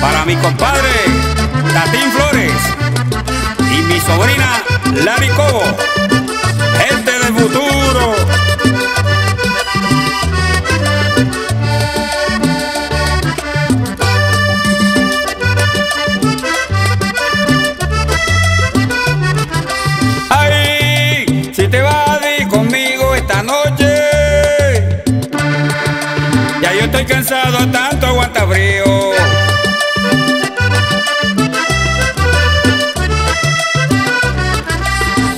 para mi compadre Tatín Flores y mi sobrina Lari Cobo, gente del futuro. Estoy cansado tanto aguanta frío.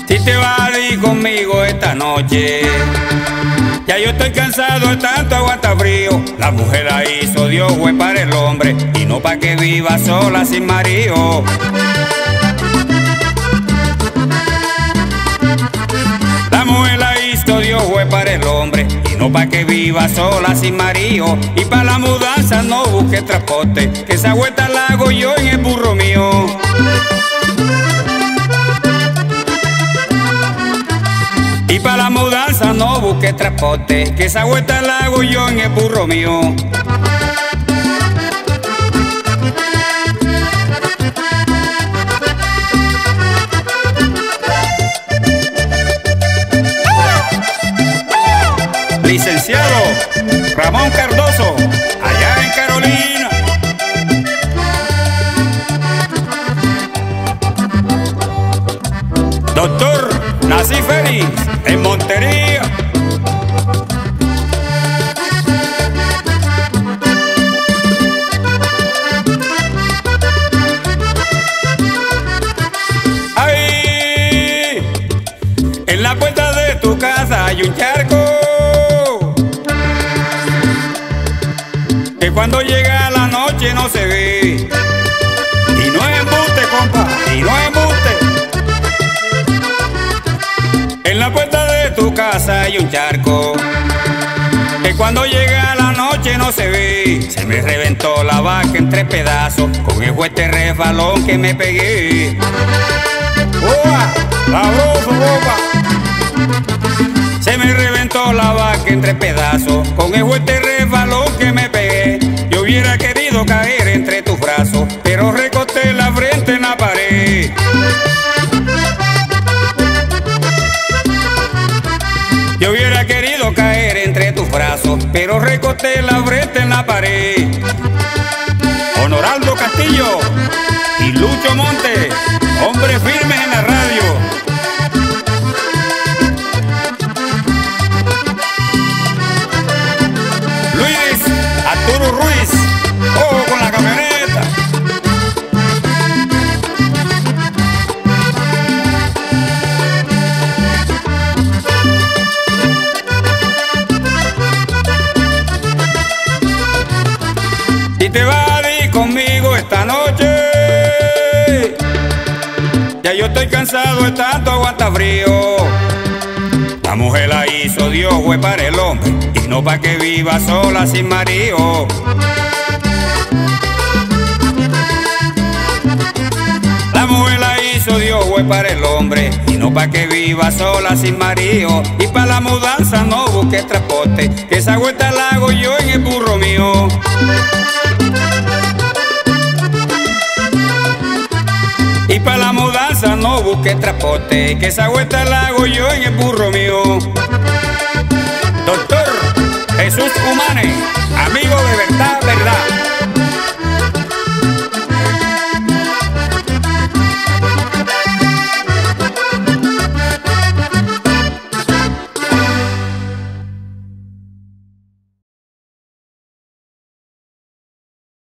Si te vas a ir conmigo esta noche, ya yo estoy cansado tanto aguanta frío. La mujer la hizo Dios fue para el hombre y no para que viva sola sin marido. La mujer la hizo Dios fue para el hombre no para que viva sola sin marido. Y para la mudanza no busque transporte, que esa vuelta la hago yo en el burro mío. Y para la mudanza no busque transporte, que esa vuelta la hago yo en el burro mío. Hay un charco. Que cuando llega la noche no se ve. Y no es embuste, compa, y no es embuste. En la puerta de tu casa hay un charco que cuando llega la noche no se ve. Se me reventó la vaca en tres pedazos con el fuerte resbalón que me pegué. ¡Uah! ¡Sabroso, boba! La vaca en tres pedazos con el fuerte resbalón que me pegué. Yo hubiera querido caer entre tus brazos, pero recosté la frente en la pared. Yo hubiera querido caer entre tus brazos, pero recosté la frente en la pared. Honoraldo Castillo y Lucho Monte, hombres firmes en la radio. Te vas a conmigo esta noche, ya yo estoy cansado de tanto aguanta frío. La mujer la hizo Dios fue para el hombre y no para que viva sola sin marido. La mujer la hizo Dios fue para el hombre y no para que viva sola sin marido. Y para la mudanza no busque transporte, que esa vuelta la hago yo en el burro busque transporte, que esa vuelta la hago yo en el burro mío. Doctor Jesús Humane, amigo de.